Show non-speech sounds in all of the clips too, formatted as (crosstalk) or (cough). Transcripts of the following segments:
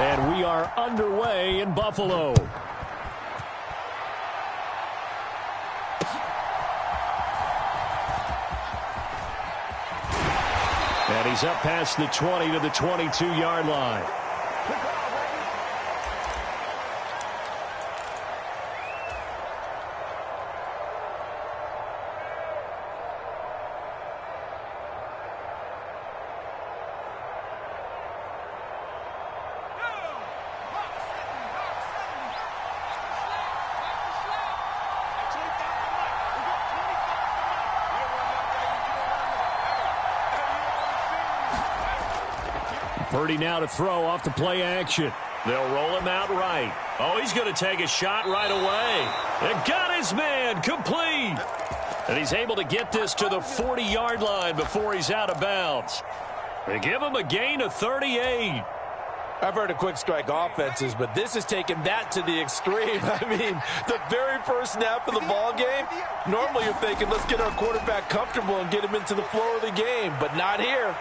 And we are underway in Buffalo. And he's up past the 20 to the 22-yard line. Purdy now to throw off the play action. They'll roll him out right. Oh, he's going to take a shot right away. And got his man complete. And he's able to get this to the 40-yard line before he's out of bounds. They give him a gain of 38. I've heard of quick strike offenses, but this is taking that to the extreme. (laughs) I mean, the very first snap of the ball game, normally you're thinking, let's get our quarterback comfortable and get him into the flow of the game, but not here.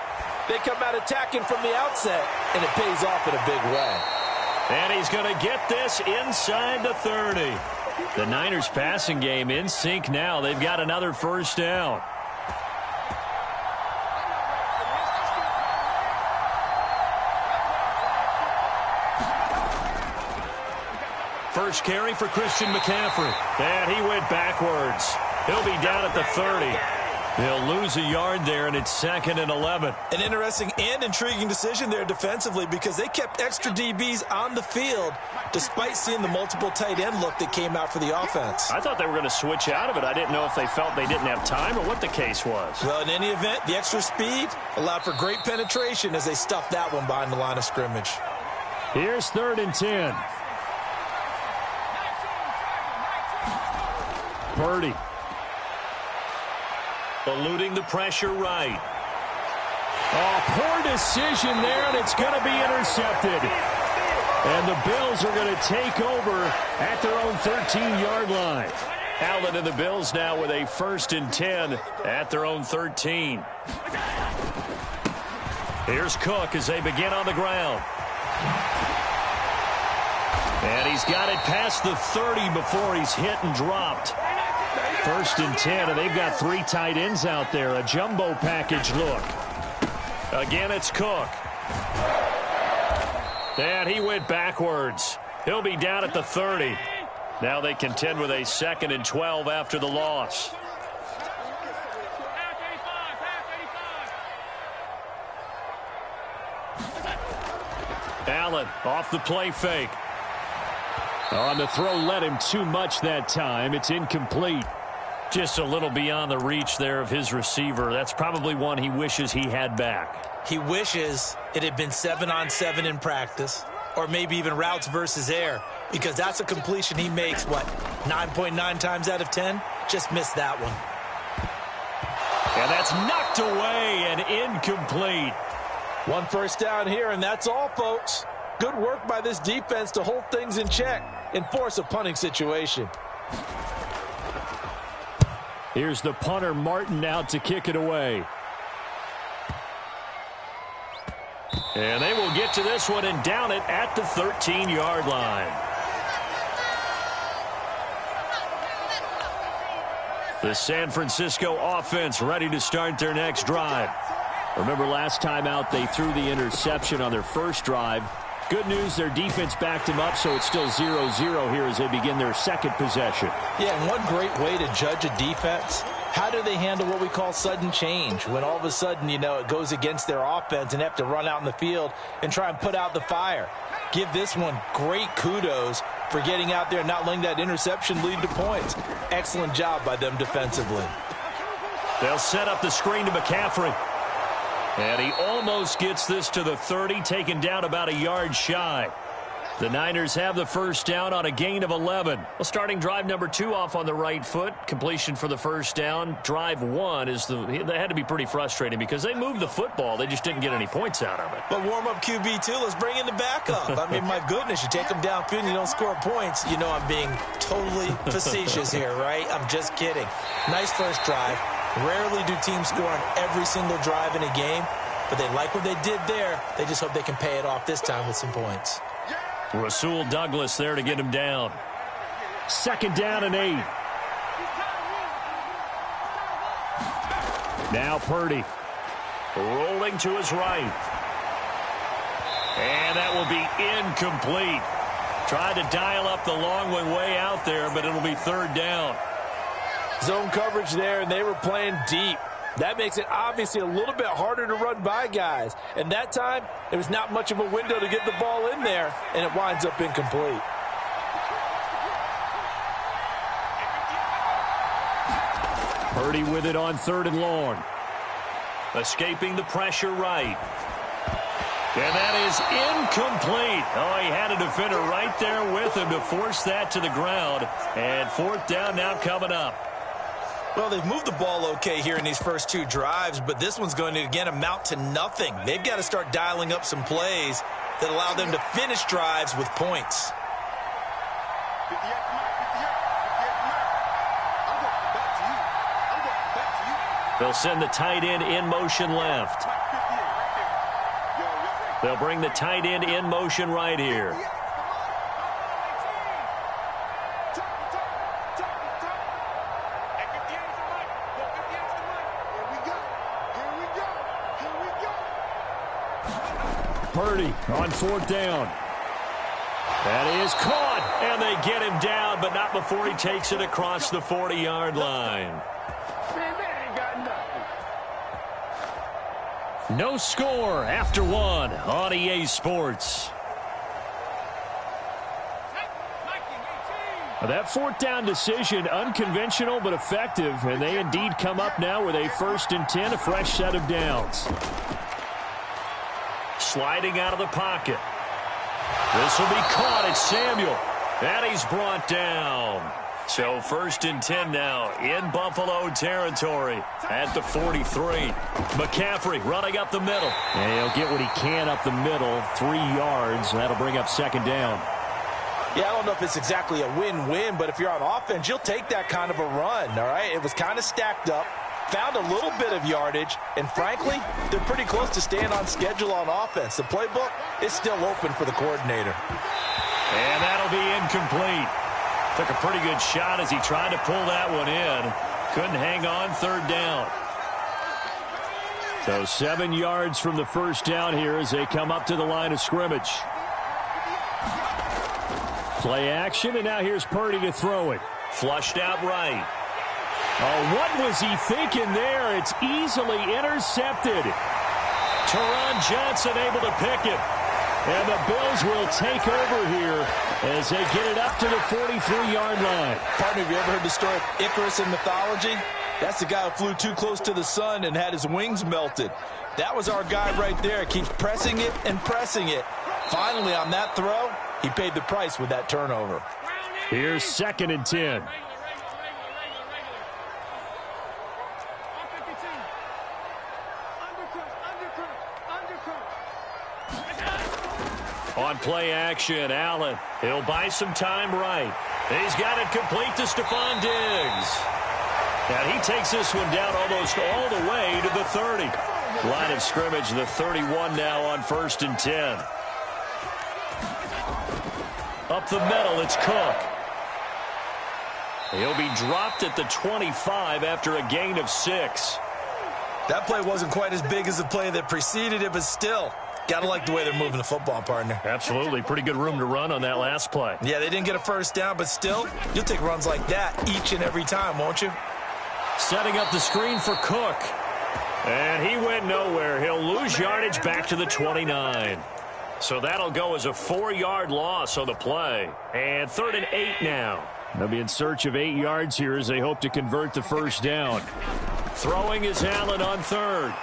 They come out attacking from the outset, and it pays off in a big way. And he's going to get this inside the 30. The Niners passing game in sync now. They've got another first down. First carry for Christian McCaffrey. And he went backwards. He'll be down at the 30. They'll lose a yard there, and it's second and 11. An interesting and intriguing decision there defensively because they kept extra DBs on the field despite seeing the multiple tight end look that came out for the offense. I thought they were going to switch out of it. I didn't know if they felt they didn't have time or what the case was. Well, in any event, the extra speed allowed for great penetration as they stuffed that one behind the line of scrimmage. Here's third and 10. Purdy eluding the pressure right. Oh, poor decision there, and it's going to be intercepted. And the Bills are going to take over at their own 13-yard line. Allen and the Bills now with a first and 10 at their own 13. Here's Cook as they begin on the ground. And he's got it past the 30 before he's hit and dropped. First and 10, and they've got three tight ends out there. A jumbo package look. Again, it's Cook. And he went backwards. He'll be down at the 30. Now they contend with a second and 12 after the loss. Allen off the play fake. On the throw, let him too much that time. It's incomplete. Just a little beyond the reach there of his receiver. That's probably one he wishes he had back. He wishes it had been seven on seven in practice or maybe even routes versus air because that's a completion he makes, what, 9.9 .9 times out of 10? Just missed that one. And that's knocked away and incomplete. One first down here, and that's all, folks. Good work by this defense to hold things in check and force a punting situation. Here's the punter, Martin, out to kick it away. And they will get to this one and down it at the 13-yard line. The San Francisco offense ready to start their next drive. Remember last time out they threw the interception on their first drive. Good news, their defense backed him up, so it's still 0-0 here as they begin their second possession. Yeah, and one great way to judge a defense, how do they handle what we call sudden change? When all of a sudden, you know, it goes against their offense and have to run out in the field and try and put out the fire. Give this one great kudos for getting out there and not letting that interception lead to points. Excellent job by them defensively. They'll set up the screen to McCaffrey. And he almost gets this to the 30, taken down about a yard shy. The Niners have the first down on a gain of 11. Well, starting drive number two off on the right foot. Completion for the first down. Drive one is the they had to be pretty frustrating because they moved the football. They just didn't get any points out of it. But warm-up QB two, let's bring in the backup. I mean, my (laughs) goodness, you take them downfield and you don't score points. You know I'm being totally facetious here, right? I'm just kidding. Nice first drive. Rarely do teams score on every single drive in a game, but they like what they did there. They just hope they can pay it off this time with some points. Rasul Douglas there to get him down. Second down and eight. Now Purdy. Rolling to his right. And that will be incomplete. Tried to dial up the long one way out there, but it'll be third down. Zone coverage there, and they were playing deep. That makes it obviously a little bit harder to run by guys. And that time, there was not much of a window to get the ball in there, and it winds up incomplete. Purdy with it on third and long. Escaping the pressure right. And that is incomplete. Oh, he had a defender right there with him to force that to the ground. And fourth down now coming up. Well, they've moved the ball okay here in these first two drives, but this one's going to, again, amount to nothing. They've got to start dialing up some plays that allow them to finish drives with points. They'll send the tight end in motion left. They'll bring the tight end in motion right here. Purdy on fourth down. That is caught, and they get him down, but not before he takes it across the 40-yard line. No score after one on EA Sports. That fourth down decision, unconventional but effective, and they indeed come up now with a first and 10, a fresh set of downs. Sliding out of the pocket. This will be caught. It's Samuel. And he's brought down. So first and 10 now in Buffalo territory at the 43. McCaffrey running up the middle. And he'll get what he can up the middle, three yards. That'll bring up second down. Yeah, I don't know if it's exactly a win-win, but if you're on offense, you'll take that kind of a run, all right? It was kind of stacked up, found a little bit of yardage, and frankly, they're pretty close to staying on schedule on offense. The playbook is still open for the coordinator. And that'll be incomplete. Took a pretty good shot as he tried to pull that one in. Couldn't hang on third down. So seven yards from the first down here as they come up to the line of scrimmage. Play action, and now here's Purdy to throw it. Flushed out right. Oh, what was he thinking there? It's easily intercepted. Taron Johnson able to pick it. And the Bills will take over here as they get it up to the 43-yard line. Partner, have you ever heard the story of Icarus in mythology? That's the guy who flew too close to the sun and had his wings melted. That was our guy right there. Keeps pressing it and pressing it. Finally, on that throw, he paid the price with that turnover. Here's second and 10. On play action, Allen. He'll buy some time right. He's got it complete to Stefon Diggs. And he takes this one down almost all the way to the 30. Line of scrimmage, the 31 now on first and 10. Up the middle, it's Cook. He'll be dropped at the 25 after a gain of six. That play wasn't quite as big as the play that preceded it, but still, Got to like the way they're moving the football, partner. Absolutely. Pretty good room to run on that last play. Yeah, they didn't get a first down, but still, you'll take runs like that each and every time, won't you? Setting up the screen for Cook. And he went nowhere. He'll lose yardage back to the 29. So that'll go as a four-yard loss on the play. And third and eight now. They'll be in search of eight yards here as they hope to convert the first down. Throwing is Allen on third.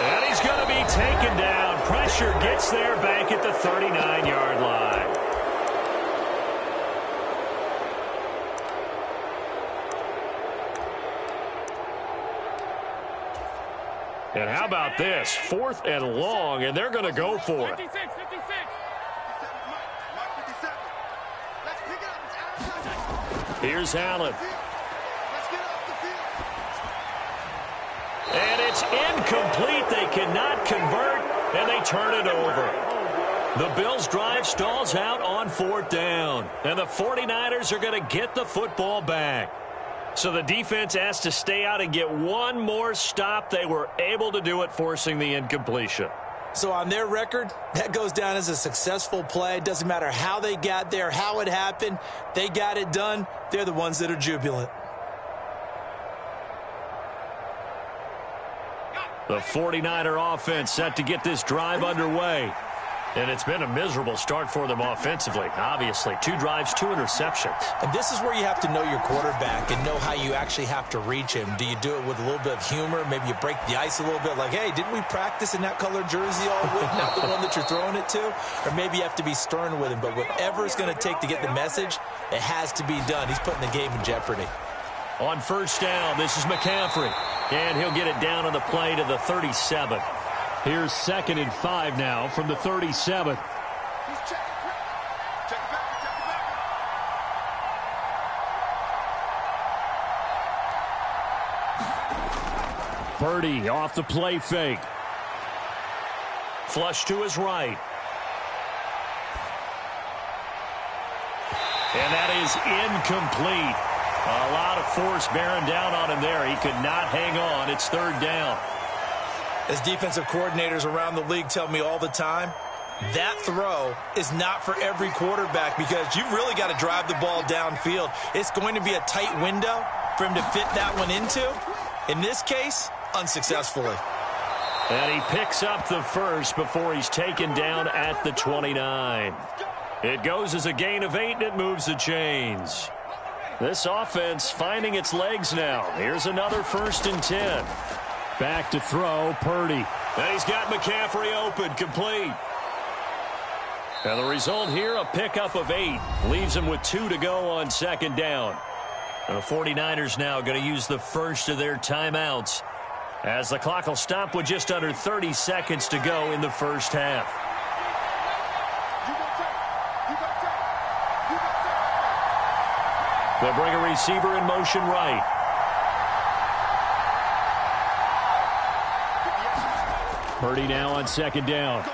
And he's going to be taken down. Pressure gets there back at the 39-yard line. And how about this? Fourth and long, and they're going to go for it. Here's Allen. And it's incomplete. They cannot convert, and they turn it over. The Bills drive stalls out on fourth down. And the 49ers are going to get the football back. So the defense has to stay out and get one more stop. They were able to do it, forcing the incompletion. So on their record, that goes down as a successful play. It doesn't matter how they got there, how it happened. They got it done. They're the ones that are jubilant. The 49er offense set to get this drive underway. And it's been a miserable start for them offensively, obviously. Two drives, two interceptions. And this is where you have to know your quarterback and know how you actually have to reach him. Do you do it with a little bit of humor? Maybe you break the ice a little bit like, hey, didn't we practice in that color jersey all week, (laughs) not the one that you're throwing it to? Or maybe you have to be stern with him. But whatever it's going to take to get the message, it has to be done. He's putting the game in jeopardy. On first down, this is McCaffrey. And he'll get it down on the play to the 37. Here's second and five now from the 37. Purdy off the play fake. Flush to his right. And that is incomplete. A lot of force bearing down on him there. He could not hang on. It's third down. As defensive coordinators around the league tell me all the time, that throw is not for every quarterback because you've really got to drive the ball downfield. It's going to be a tight window for him to fit that one into. In this case, unsuccessfully. And he picks up the first before he's taken down at the 29. It goes as a gain of eight, and it moves the chains. This offense finding its legs now. Here's another first and 10. Back to throw, Purdy. And he's got McCaffrey open, complete. And the result here, a pickup of eight. Leaves him with two to go on second down. And the 49ers now going to use the first of their timeouts as the clock will stop with just under 30 seconds to go in the first half. They'll bring a receiver in motion right. Purdy now on second down.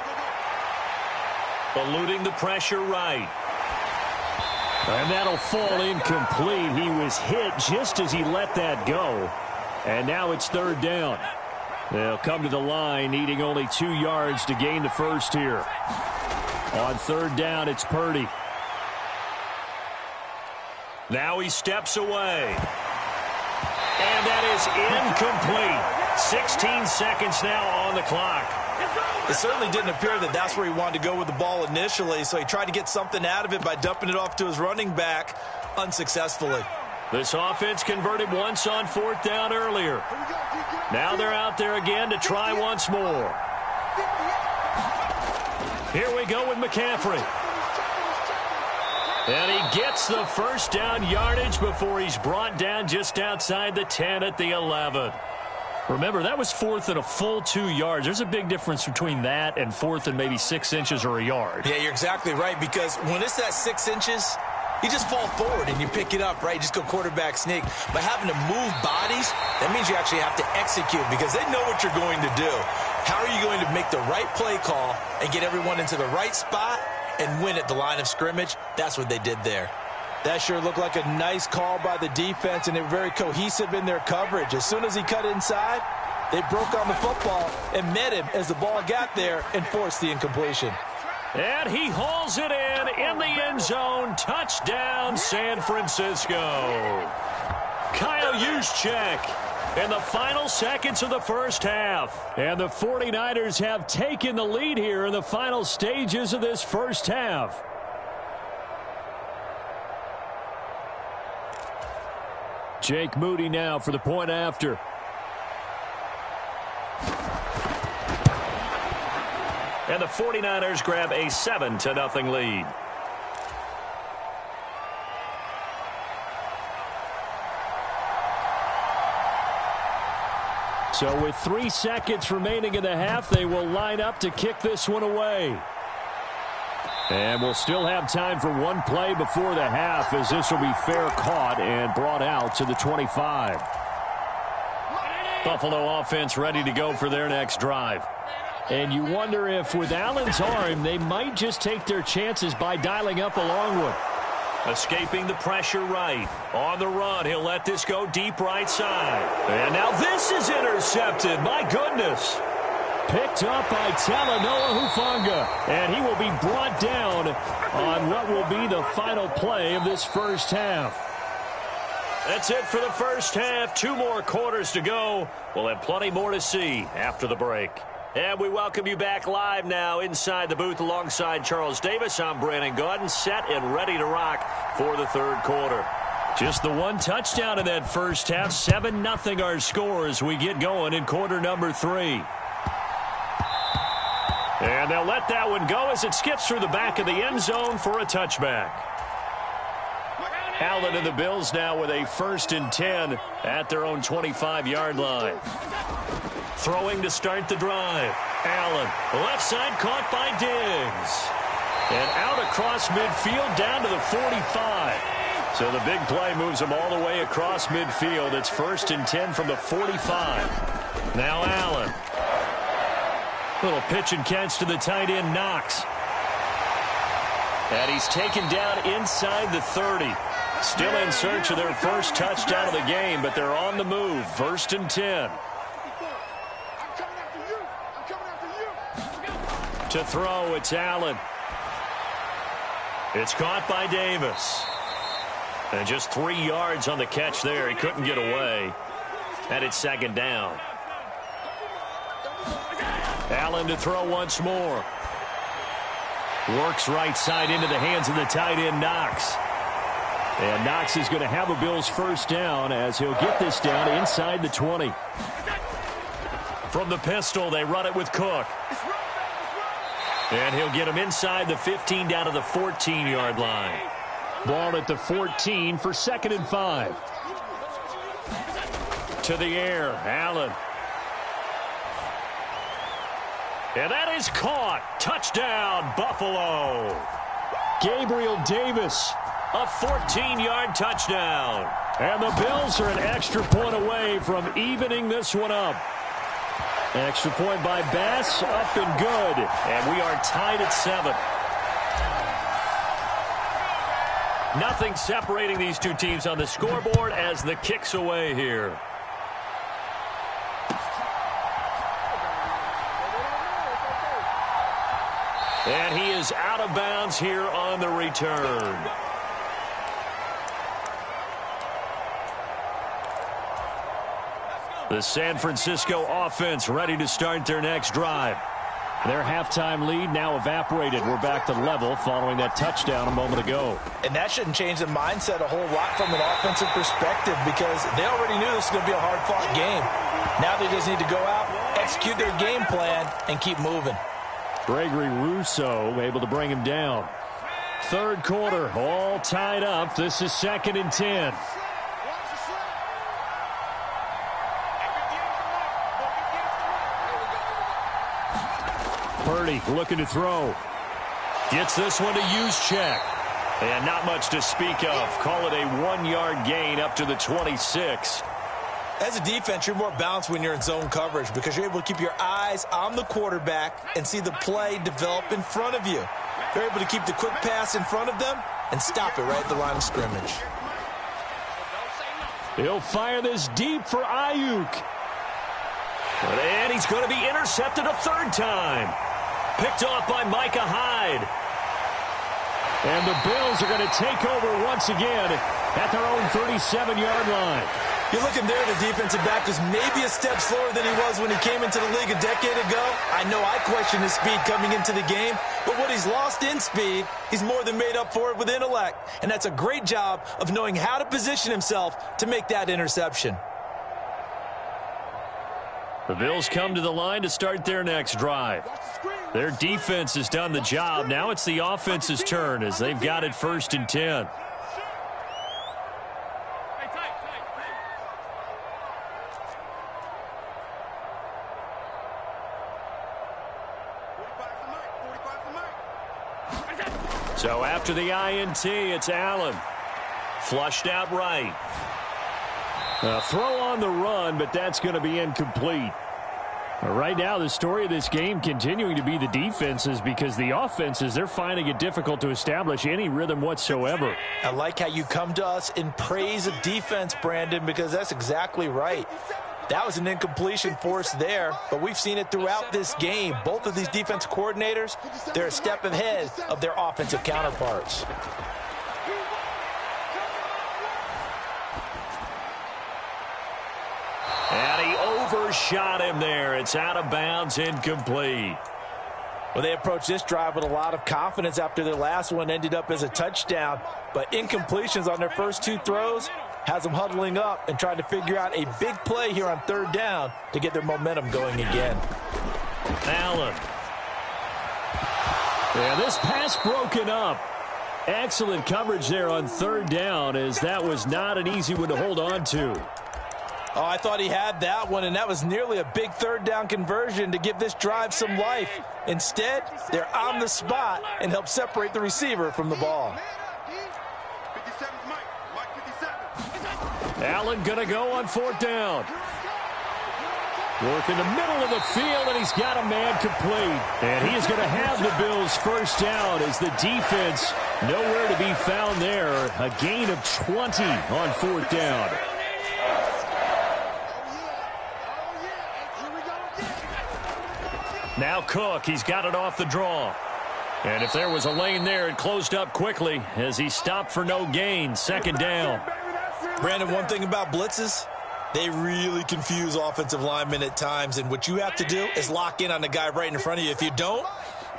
Eluding the pressure right. And that'll fall incomplete. He was hit just as he let that go. And now it's third down. They'll come to the line needing only two yards to gain the first here. On third down, it's Purdy. Now he steps away. And that is incomplete. 16 seconds now on the clock. It certainly didn't appear that that's where he wanted to go with the ball initially, so he tried to get something out of it by dumping it off to his running back unsuccessfully. This offense converted once on fourth down earlier. Now they're out there again to try once more. Here we go with McCaffrey. And he gets the first down yardage before he's brought down just outside the 10 at the 11. Remember, that was fourth and a full two yards. There's a big difference between that and fourth and maybe six inches or a yard. Yeah, you're exactly right because when it's that six inches, you just fall forward and you pick it up, right? You just go quarterback sneak. But having to move bodies, that means you actually have to execute because they know what you're going to do. How are you going to make the right play call and get everyone into the right spot and win at the line of scrimmage? That's what they did there. That sure looked like a nice call by the defense, and they were very cohesive in their coverage. As soon as he cut inside, they broke on the football and met him as the ball got there and forced the incompletion. And he hauls it in in the end zone. Touchdown, San Francisco. Kyle Juszczyk in the final seconds of the first half. And the 49ers have taken the lead here in the final stages of this first half. Jake Moody now for the point after. And the 49ers grab a 7 to nothing lead. So with three seconds remaining in the half, they will line up to kick this one away. And we'll still have time for one play before the half as this will be fair caught and brought out to the 25. Buffalo offense ready to go for their next drive. And you wonder if with Allen's arm, they might just take their chances by dialing up a long one. Escaping the pressure right. On the run, he'll let this go deep right side. And now this is intercepted. My goodness. Picked up by Talanoa Hufanga. And he will be brought down on what will be the final play of this first half. That's it for the first half. Two more quarters to go. We'll have plenty more to see after the break. And we welcome you back live now inside the booth alongside Charles Davis. I'm Brandon Gaudin, set and ready to rock for the third quarter. Just the one touchdown in that first half. 7-0 our score as we get going in quarter number three. And they'll let that one go as it skips through the back of the end zone for a touchback. Allen and the Bills now with a first and 10 at their own 25-yard line. Throwing to start the drive. Allen, left side caught by Diggs. And out across midfield down to the 45. So the big play moves them all the way across midfield. It's first and 10 from the 45. Now Allen. Little pitch and catch to the tight end, Knox. And he's taken down inside the 30. Still in search of their first touchdown of the game, but they're on the move. First and 10. To throw, it's Allen. It's caught by Davis. And just three yards on the catch there. He couldn't get away. And it's second down. Allen to throw once more. Works right side into the hands of the tight end, Knox. And Knox is going to have a Bills first down as he'll get this down inside the 20. From the pistol, they run it with Cook. And he'll get him inside the 15 down to the 14-yard line. Ball at the 14 for second and five. To the air, Allen. And that is caught. Touchdown, Buffalo. Gabriel Davis, a 14-yard touchdown. And the Bills are an extra point away from evening this one up. Extra point by Bass, up and good. And we are tied at seven. Nothing separating these two teams on the scoreboard as the kicks away here. And he is out of bounds here on the return. The San Francisco offense ready to start their next drive. Their halftime lead now evaporated. We're back to level following that touchdown a moment ago. And that shouldn't change the mindset a whole lot from an offensive perspective because they already knew this was going to be a hard-fought game. Now they just need to go out, execute their game plan, and keep moving. Gregory Rousseau able to bring him down. Third quarter, all tied up. This is second and ten. 30, looking to throw. Gets this one to Juszczyk. And not much to speak of. Call it a one-yard gain up to the 26. As a defense, you're more balanced when you're in zone coverage because you're able to keep your eyes on the quarterback and see the play develop in front of you. They're able to keep the quick pass in front of them and stop it right at the line of scrimmage. He'll fire this deep for Aiyuk. And he's going to be intercepted a third time. Picked off by Micah Hyde. And the Bills are going to take over once again at their own 37-yard line. You're looking there, the defensive back was maybe a step slower than he was when he came into the league a decade ago. I know I questioned his speed coming into the game, but what he's lost in speed, he's more than made up for it with intellect. And that's a great job of knowing how to position himself to make that interception. The Bills come to the line to start their next drive. Their defense has done the job. Now it's the offense's turn as they've got it first and 10. So after the INT, it's Allen. Flushed out right. A throw on the run, but that's going to be incomplete. Right now, the story of this game continuing to be the defenses because the offenses, they're finding it difficult to establish any rhythm whatsoever. I like how you come to us in praise of defense, Brandon, because that's exactly right. That was an incompletion force there, but we've seen it throughout this game. Both of these defense coordinators, they're a step ahead of their offensive counterparts. Overshot him there. It's out of bounds, incomplete. Well, they approached this drive with a lot of confidence after their last one ended up as a touchdown. But incompletions on their first two throws has them huddling up and trying to figure out a big play here on third down to get their momentum going again. Allen. Yeah, this pass broken up. Excellent coverage there on third down as that was not an easy one to hold on to. Oh, I thought he had that one, and that was nearly a big third down conversion to give this drive some life. Instead, they're on the spot and help separate the receiver from the ball. Allen going to go on fourth down. Work in the middle of the field, and he's got a man complete. And he is going to have the Bills first down as the defense nowhere to be found there. A gain of 20 on fourth down. Now Cook, he's got it off the draw. And if there was a lane there, it closed up quickly as he stopped for no gain. Second down. Brandon, one thing about blitzes, they really confuse offensive linemen at times. And what you have to do is lock in on the guy right in front of you. If you don't,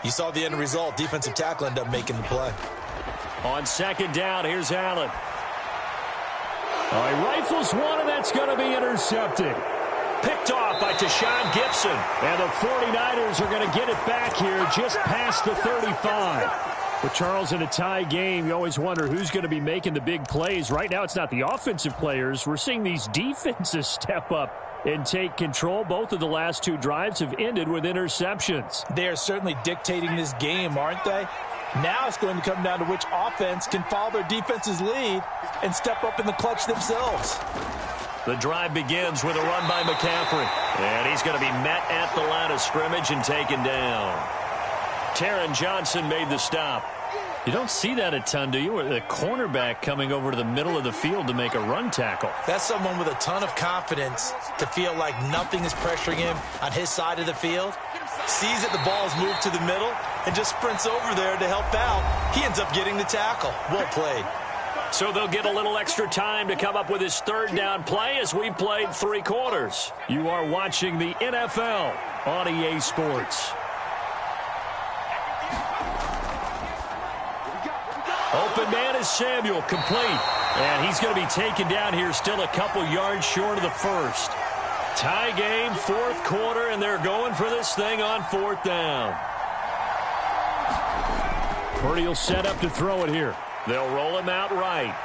you saw the end result. Defensive tackle end up making the play. On second down, here's Allen. All right, rifles one, and that's going to be intercepted. Picked off by Tashaun Gipson. And the 49ers are going to get it back here just past the 35. With Charles in a tie game, you always wonder who's going to be making the big plays. Right now, it's not the offensive players. We're seeing these (laughs) defenses step up and take control. Both of the last two drives have ended with interceptions. They are certainly dictating this game, aren't they? Now it's going to come down to which offense can follow their defense's lead and step up in the clutch themselves. The drive begins with a run by McCaffrey. And he's going to be met at the line of scrimmage and taken down. Taron Johnson made the stop. You don't see that a ton, do you? The cornerback coming over to the middle of the field to make a run tackle. That's someone with a ton of confidence to feel like nothing is pressuring him on his side of the field. Sees that the ball's moved to the middle and just sprints over there to help out. He ends up getting the tackle. Well played. So they'll get a little extra time to come up with his third down play as we played three quarters. You are watching the NFL on EA Sports. Open man is Samuel, complete. And he's going to be taken down here still a couple yards short of the first. Tie game, fourth quarter, and they're going for this thing on fourth down. Purdy will set up to throw it here. They'll roll him out right.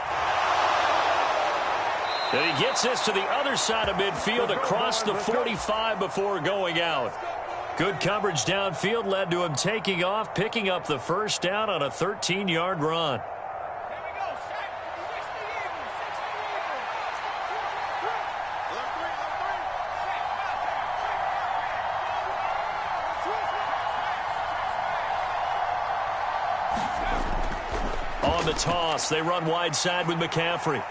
And he gets this to the other side of midfield across the 45 before going out. Good coverage downfield led to him taking off, picking up the first down on a 13-yard run. Toss, they run wide side with McCaffrey.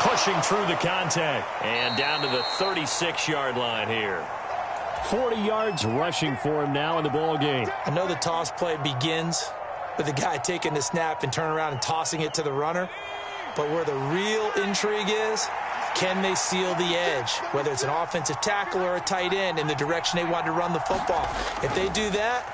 Pushing through the contact. And down to the 36-yard line here. 40 yards rushing for him now in the ball game. I know the toss play begins with the guy taking the snap and turning around and tossing it to the runner. But where the real intrigue is, can they seal the edge, whether it's an offensive tackle or a tight end in the direction they want to run the football. If they do that,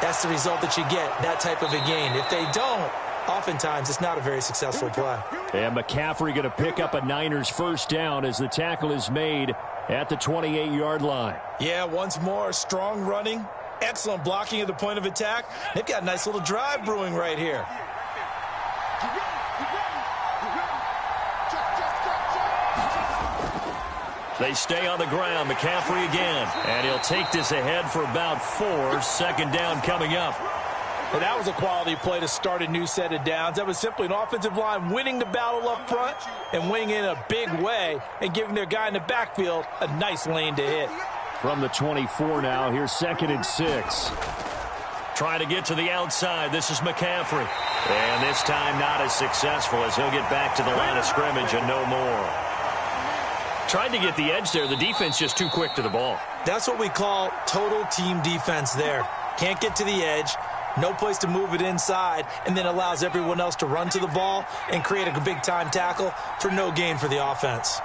that's the result that you get, that type of a gain. If they don't, oftentimes it's not a very successful play. And McCaffrey going to pick up a Niners first down as the tackle is made at the 28-yard line. Yeah, once more, strong running, excellent blocking at the point of attack. They've got a nice little drive brewing right here. They stay on the ground. McCaffrey again. And he'll take this ahead for about four. Second down coming up. And that was a quality play to start a new set of downs. That was simply an offensive line winning the battle up front and winning in a big way and giving their guy in the backfield a nice lane to hit. from the 24 now. Here's second and six. Trying to get to the outside. This is McCaffrey. And this time not as successful as he'll get back to the line of scrimmage and no more. Tried to get the edge there. The defense just too quick to the ball. That's what we call total team defense there. Can't get to the edge. No place to move it inside, and then allows everyone else to run to the ball and create a big-time tackle for no gain for the offense.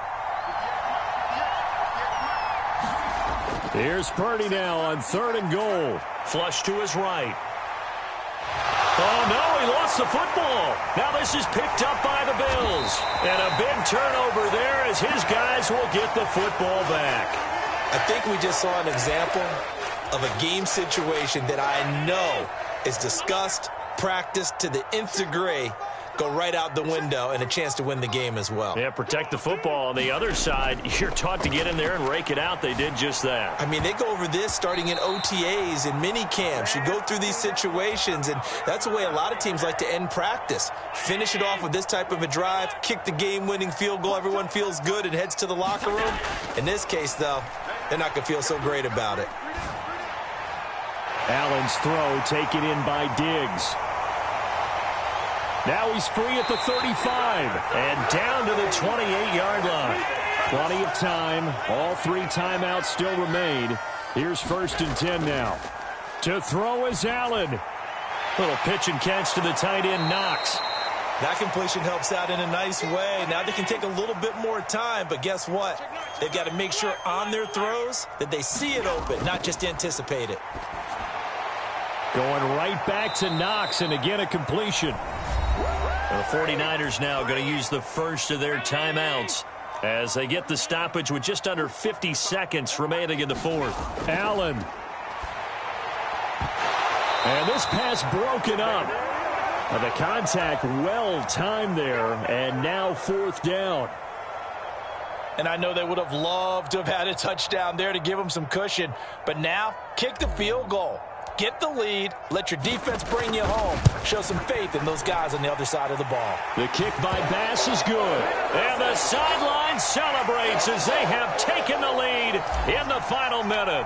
Here's Purdy now on third and goal. Flush to his right. Oh, no, he lost the football. Now this is picked up by the Bills. And a big turnover there as his guys will get the football back. I think we just saw an example of a game situation that I know is discussed, practiced to the nth degree, go right out the window and a chance to win the game as well. Yeah, protect the football. On the other side, (laughs) you're taught to get in there and rake it out. They did just that. I mean, they go over this starting in OTAs and mini camps. You go through these situations, and that's the way a lot of teams like to end practice. Finish it off with this type of a drive, kick the game-winning field goal. Everyone feels good and heads to the locker room. In this case, though, they're not going to feel so great about it. Allen's throw taken in by Diggs. Now he's free at the 35 and down to the 28-yard line. Plenty of time. All three timeouts still remain. Here's first and 10 now. To throw is Allen. Little pitch and catch to the tight end, Knox. That completion helps out in a nice way. Now they can take a little bit more time, but guess what? They've got to make sure on their throws that they see it open, not just anticipate it. Going right back to Knox, and again a completion. The 49ers now going to use the first of their timeouts as they get the stoppage with just under 50 seconds remaining in the fourth. Allen. And this pass broken up. the contact well timed there, and now fourth down. And I know they would have loved to have had a touchdown there to give them some cushion. But now, kick the field goal. Get the lead. Let your defense bring you home. Show some faith in those guys on the other side of the ball. The kick by Bass is good. And the sideline celebrates as they have taken the lead in the final minute.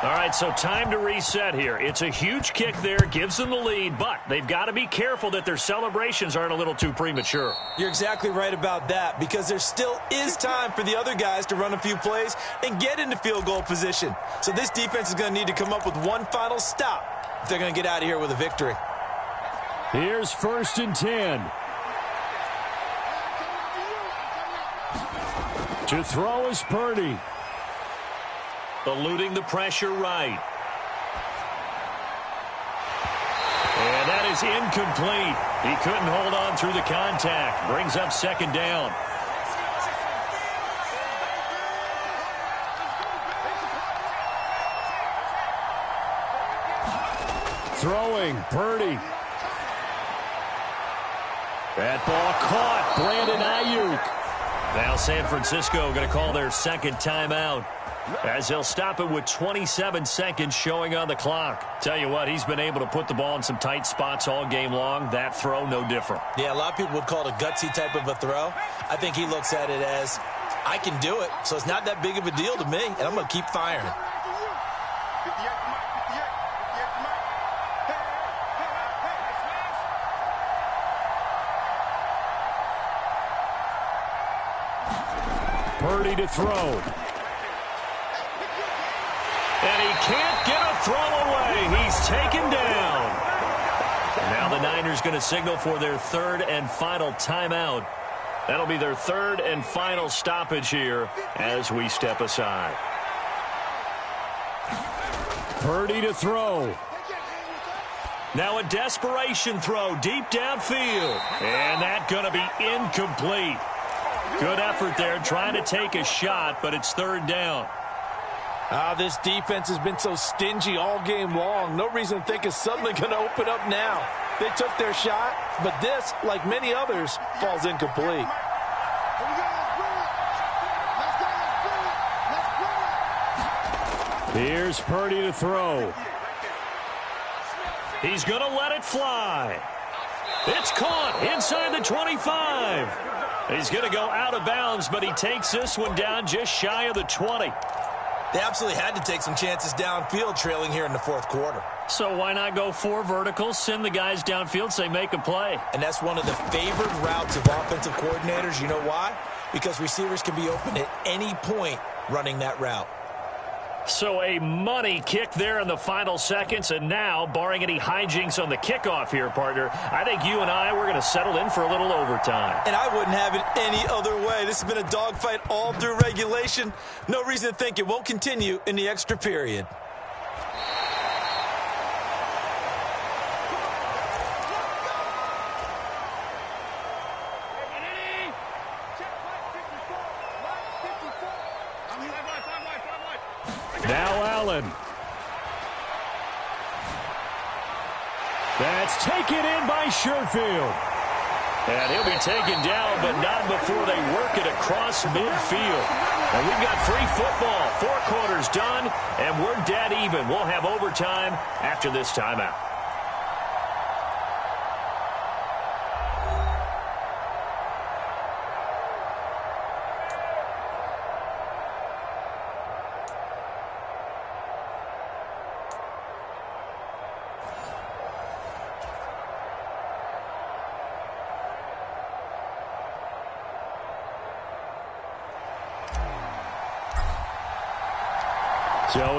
All right, so time to reset here. It's a huge kick there, gives them the lead, but they've got to be careful that their celebrations aren't a little too premature. You're exactly right about that because there still is time for the other guys to run a few plays and get into field goal position. So this defense is going to need to come up with one final stop if they're going to get out of here with a victory. Here's first and 10. To throw is Purdy. Eluding the pressure right. And that is incomplete. He couldn't hold on through the contact. Brings up second down. Throwing, Purdy. That ball caught. Brandon Aiyuk. Now San Francisco going to call their second timeout. As he'll stop it with 27 seconds showing on the clock. Tell you what, he's been able to put the ball in some tight spots all game long. That throw, no different. Yeah, a lot of people would call it a gutsy type of a throw. I think he looks at it as, I can do it, so it's not that big of a deal to me, and I'm going to keep firing. Purdy to throw. And he can't get a throw away. He's taken down. Now the Niners going to signal for their third and final timeout. That'll be their third and final stoppage here as we step aside. Purdy to throw. Now a desperation throw deep downfield. And that going to be incomplete. Good effort there trying to take a shot, but it's third down. Ah, this defense has been so stingy all game long. No reason to think it's suddenly going to open up now. They took their shot, but this, like many others, falls incomplete. Here's Purdy to throw. He's going to let it fly. It's caught inside the 25. He's going to go out of bounds, but he takes this one down just shy of the 20. They absolutely had to take some chances downfield trailing here in the fourth quarter. So why not go four verticals, send the guys downfield, say make a play? And that's one of the favored routes of offensive coordinators. You know why? Because receivers can be open at any point running that route. So a money kick there in the final seconds, and now, barring any hijinks on the kickoff here, partner, I think you and I, we're going to settle in for a little overtime. And I wouldn't have it any other way. This has been a dogfight all through regulation. No reason to think it won't continue in the extra period. That's taken in by Sherfield. And he'll be taken down, but not before they work it across midfield. And we've got free football. Four quarters done, and we're dead even. We'll have overtime after this timeout.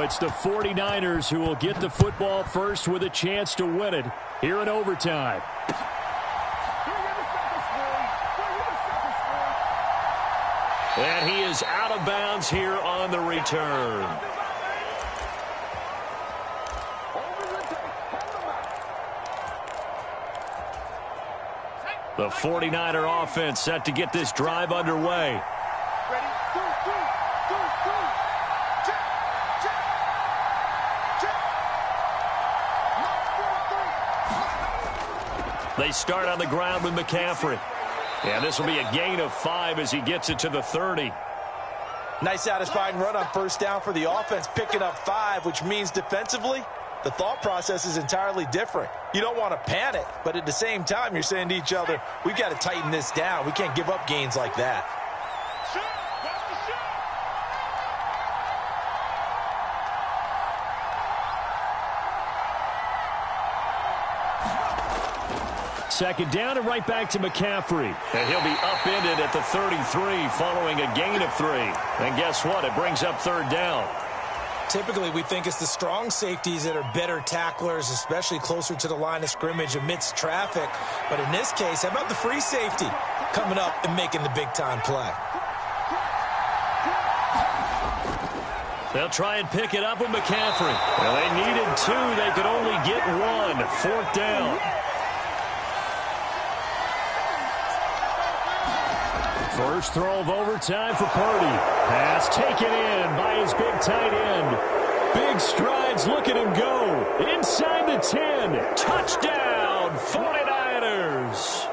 It's the 49ers who will get the football first with a chance to win it here in overtime. And he is out of bounds here on the return. The 49er offense set to get this drive underway. They start on the ground with McCaffrey. And this will be a gain of five as he gets it to the 30. Nice satisfying run on first down for the offense, picking up five, which means defensively, the thought process is entirely different. You don't want to panic, but at the same time, you're saying to each other, we've got to tighten this down. We can't give up gains like that. Second down and right back to McCaffrey. And he'll be upended at the 33 following a gain of three. And guess what? It brings up third down. Typically, we think it's the strong safeties that are better tacklers, especially closer to the line of scrimmage amidst traffic. But in this case, how about the free safety coming up and making the big-time play? They'll try and pick it up with McCaffrey. Well, they needed two. They could only get one. Fourth down. First throw of overtime for Purdy. Pass taken in by his big tight end. Big strides. Look at him go. Inside the 10. Touchdown, 49ers.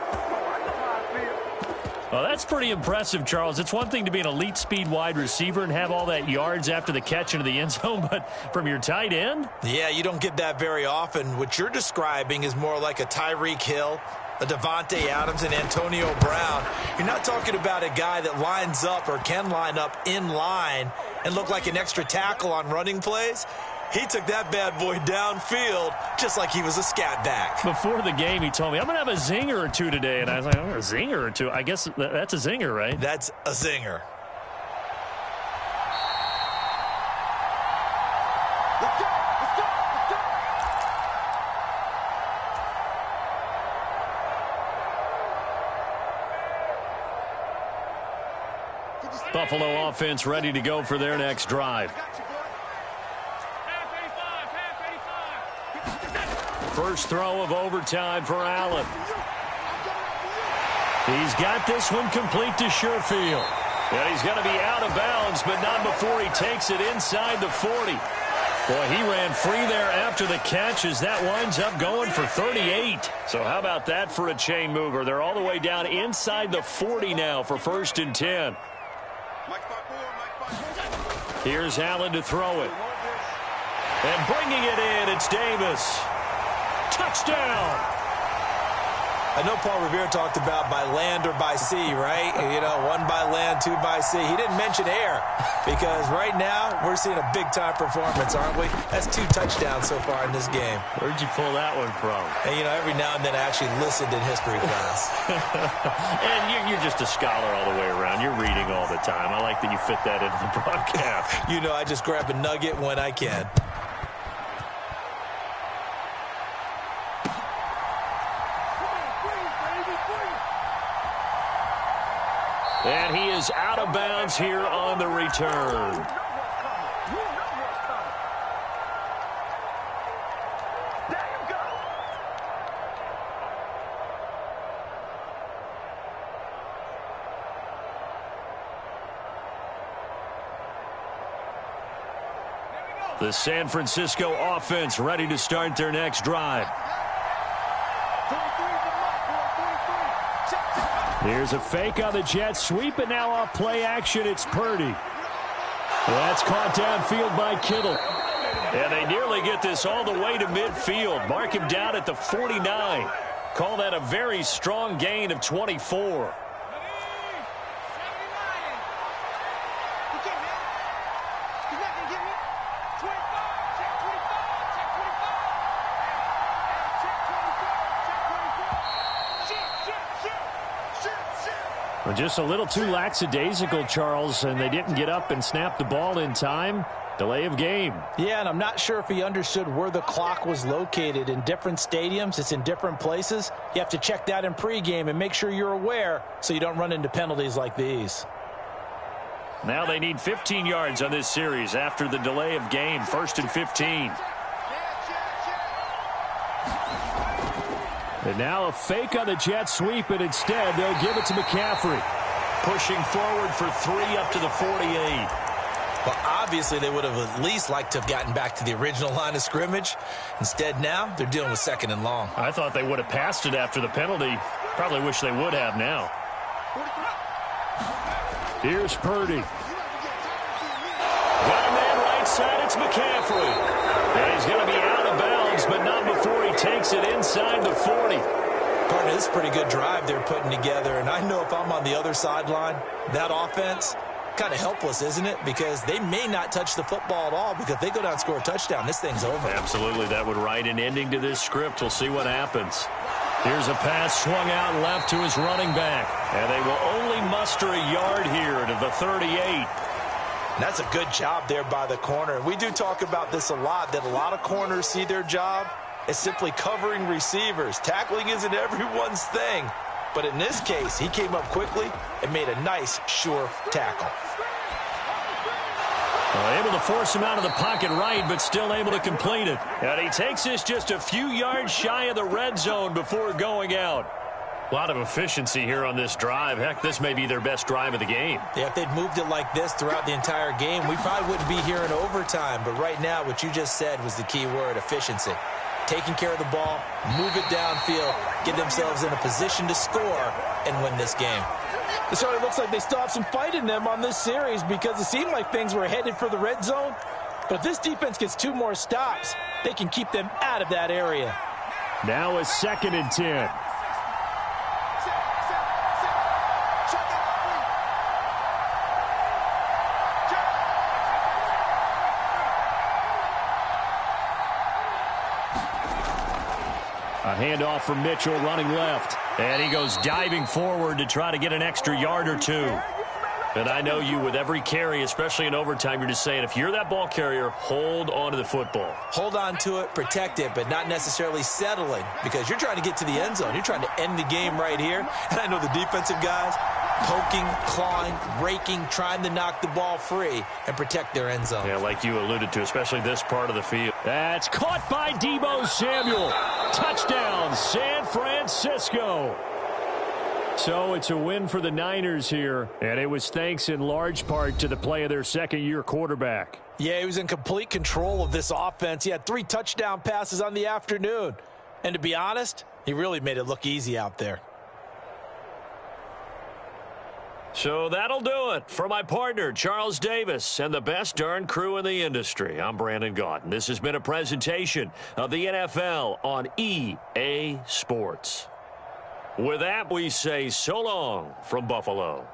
Well, that's pretty impressive, Charles. It's one thing to be an elite speed wide receiver and have all that yards after the catch into the end zone, (laughs) but from your tight end? Yeah, you don't get that very often. What you're describing is more like a Tyreek Hill, a Davante Adams and Antonio Brown. You're not talking about a guy that lines up or can line up in line and look like an extra tackle on running plays. He took that bad boy downfield just like he was a scat back. Before the game, he told me, I'm going to have a zinger or two today. And I was like, oh, a zinger or two? I guess that's a zinger, right? That's a zinger. Buffalo offense ready to go for their next drive. First throw of overtime for Allen. He's got this one complete to Sherfield. And he's going to be out of bounds, but not before he takes it inside the 40. Boy, he ran free there after the catch as that winds up going for 38. So how about that for a chain mover? They're all the way down inside the 40 now for first and 10. Here's Allen to throw it. And bringing it in, it's Davis. Touchdown! I know Paul Revere talked about by land or by sea, right? You know, one by land, two by sea. He didn't mention air because right now we're seeing a big-time performance, aren't we? That's two touchdowns so far in this game. Where'd you pull that one from? And, you know, every now and then I actually listened in history class. (laughs) and you're just a scholar all the way around. You're reading all the time. I like that you fit that into the broadcast. you know, I just grab a nugget when I can. And he is out of bounds here on the return. The San Francisco offense ready to start their next drive. Here's a fake on the jet sweep, and now off play action, it's Purdy. That's caught downfield by Kittle. And they nearly get this all the way to midfield. Mark him down at the 49. Call that a very strong gain of 24. Just a little too lackadaisical, Charles, and they didn't get up and snap the ball in time. Delay of game. Yeah, and I'm not sure if he understood where the clock was located. In different stadiums, it's in different places. You have to check that in pregame and make sure you're aware so you don't run into penalties like these. Now they need 15 yards on this series after the delay of game. First and 15. And now a fake on the jet sweep, and instead they'll give it to McCaffrey. Pushing forward for three up to the 48. Well, obviously they would have at least liked to have gotten back to the original line of scrimmage. Instead now, they're dealing with second and long. I thought they would have passed it after the penalty. Probably wish they would have now. Here's Purdy. Got a man right side, it's McCaffrey. And he's going to be out of bounds, but not before he takes it inside the 40. Partner, this is a pretty good drive they're putting together, and I know if I'm on the other sideline, that offense, kind of helpless, isn't it? Because they may not touch the football at all because if they go down and score a touchdown, this thing's over. Absolutely. That would write an ending to this script. We'll see what happens. Here's a pass swung out left to his running back. And they will only muster a yard here to the 38. That's a good job there by the corner. We do talk about this a lot, that a lot of corners see their job as simply covering receivers. Tackling isn't (laughs) everyone's thing. But in this case, he came up quickly and made a nice, sure tackle. Well, able to force him out of the pocket right, but still able to complete it. And he takes this just a few yards shy of the red zone before going out. A lot of efficiency here on this drive. Heck, this may be their best drive of the game. Yeah, if they'd moved it like this throughout the entire game, we probably wouldn't be here in overtime. But right now, what you just said was the key word, efficiency. Taking care of the ball, move it downfield, get themselves in a position to score, and win this game. So It looks like they still have some fight in them on this series because it seemed like things were headed for the red zone. But if this defense gets two more stops, they can keep them out of that area. Now a second and 10. Handoff from Mitchell running left. And he goes diving forward to try to get an extra yard or two. And I know you with every carry, especially in overtime, you're just saying if you're that ball carrier, hold on to the football. Hold on to it, protect it, but not necessarily settling because you're trying to get to the end zone. You're trying to end the game right here. (laughs) And I know the defensive guys poking, clawing, raking, trying to knock the ball free and protect their end zone. Yeah, like you alluded to, especially this part of the field. That's caught by Deebo Samuel. Touchdown, San Francisco. So it's a win for the Niners here, and it was thanks in large part to the play of their second-year quarterback. Yeah, he was in complete control of this offense. He had three touchdown passes on the afternoon. And to be honest, he really made it look easy out there. So that'll do it for my partner, Charles Davis, and the best darn crew in the industry. I'm Brandon Gaudin. This has been a presentation of the NFL on EA Sports. With that, we say so long from Buffalo.